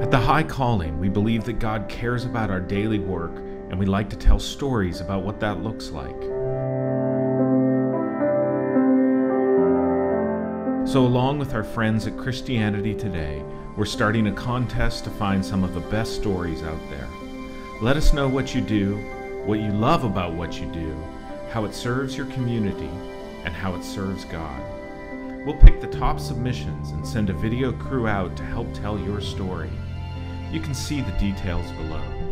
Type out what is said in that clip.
At the High Calling, we believe that God cares about our daily work, and we like to tell stories about what that looks like. So, along with our friends at Christianity Today, we're starting a contest to find some of the best stories out there. Let us know what you do, what you love about what you do, how it serves your community, and how it serves God. We'll pick the top submissions and send a video crew out to help tell your story. You can see the details below.